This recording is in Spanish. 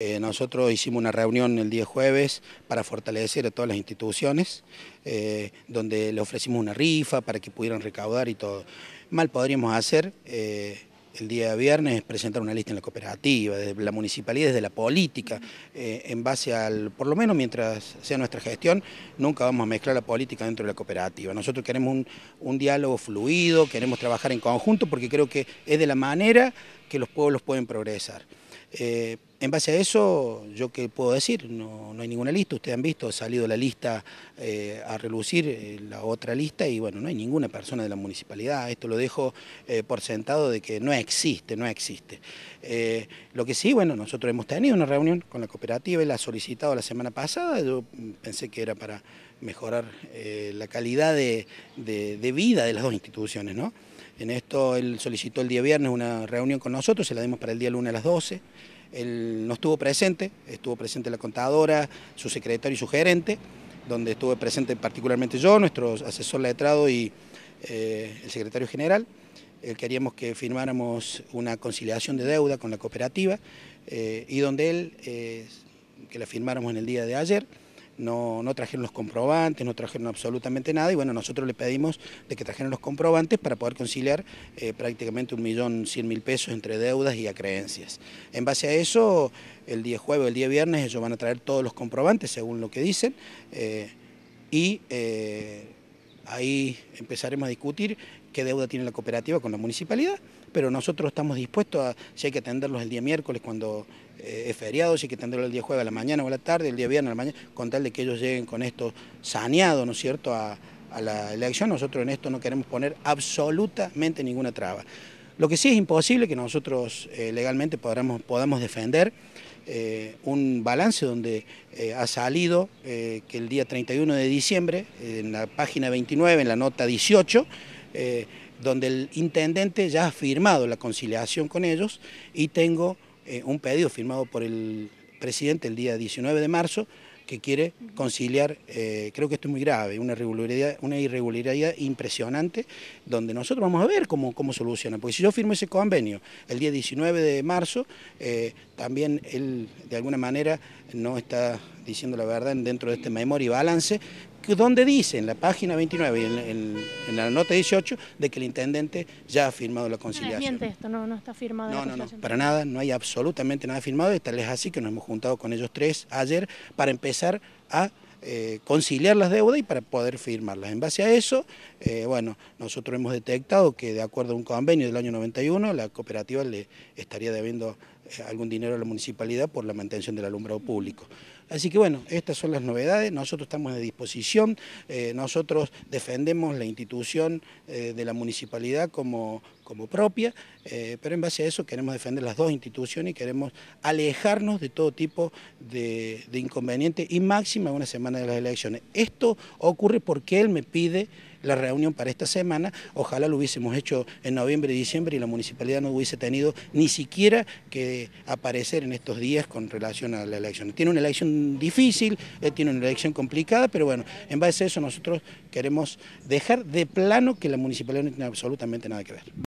Eh, nosotros hicimos una reunión el día jueves para fortalecer a todas las instituciones, eh, donde le ofrecimos una rifa para que pudieran recaudar y todo. Mal podríamos hacer eh, el día viernes presentar una lista en la cooperativa, desde la municipalidad, desde la política, en base al, por lo menos mientras sea nuestra gestión, nunca vamos a mezclar la política dentro de la cooperativa. Nosotros queremos un, un diálogo fluido, queremos trabajar en conjunto porque creo que es de la manera que los pueblos pueden progresar. Eh, en base a eso, yo qué puedo decir, no, hay ninguna lista, ustedes han visto, ha salido la lista eh, a relucir, eh, la otra lista, y bueno, no hay ninguna persona de la municipalidad, esto lo dejo por sentado de que no existe, no existe. lo que sí, bueno, nosotros hemos tenido una reunión con la cooperativa, y la ha solicitado la semana pasada, yo pensé que era para mejorar la calidad de vida de las dos instituciones, ¿no? En esto él solicitó el día viernes una reunión con nosotros, se la dimos para el día lunes a las 12. Él no estuvo presente, estuvo presente la contadora, su secretario y su gerente, donde estuve presente particularmente yo, nuestro asesor letrado y eh, el secretario general. queríamos que firmáramos una conciliación de deuda con la cooperativa eh, y donde él, eh, que la firmáramos en el día de ayer, no, no, trajeron los comprobantes, no trajeron absolutamente nada y bueno, nosotros le pedimos de que trajeran los comprobantes para poder conciliar eh, prácticamente un millón cien mil pesos entre deudas y acreencias. En base a eso, el día jueves o el día viernes ellos van a traer todos los comprobantes según lo que dicen eh, y eh, ahí empezaremos a discutir qué deuda tiene la cooperativa con la municipalidad, pero nosotros estamos dispuestos a, si hay que atenderlos el día miércoles cuando eh, es feriado, si hay que atenderlos el día jueves a la mañana o a la tarde, el día viernes a la mañana, con tal de que ellos lleguen con esto saneado, ¿no es cierto?, a, la elección, nosotros en esto no queremos poner absolutamente ninguna traba. Lo que sí es imposible que nosotros eh, legalmente podamos, podamos defender eh, un balance donde ha salido que el día 31 de diciembre, en la página 29, en la nota 18, eh, donde el intendente ya ha firmado la conciliación con ellos y tengo eh, un pedido firmado por el presidente el día 19 de marzo que quiere conciliar, eh, creo que esto es muy grave, una irregularidad, una irregularidad impresionante, donde nosotros vamos a ver cómo, cómo soluciona, porque si yo firmo ese convenio el día 19 de marzo, también él de alguna manera no está diciendo la verdad dentro de este memoria y balance, donde dice en la página 29 y en, la nota 18 de que el intendente ya ha firmado la conciliación. No esto, no, no está firmado. No, no, no, para nada, no hay absolutamente nada firmado y tal es así que nos hemos juntado con ellos tres ayer para empezar a eh, conciliar las deudas y para poder firmarlas. En base a eso, eh, bueno, nosotros hemos detectado que de acuerdo a un convenio del año 91, la cooperativa le estaría debiendo algún dinero a la municipalidad por la mantención del alumbrado público. Así que bueno, estas son las novedades, nosotros estamos a disposición, nosotros defendemos la institución de la municipalidad como, como propia, pero en base a eso queremos defender las dos instituciones y queremos alejarnos de todo tipo de, de inconveniente y máxima una semana de las elecciones. Esto ocurre porque él me pide la reunión para esta semana, ojalá lo hubiésemos hecho en noviembre y diciembre y la municipalidad no hubiese tenido ni siquiera que aparecer en estos días con relación a la elección. Tiene una elección difícil, él tiene una elección complicada, pero bueno, en base a eso nosotros queremos dejar de plano que la municipalidad no tiene absolutamente nada que ver.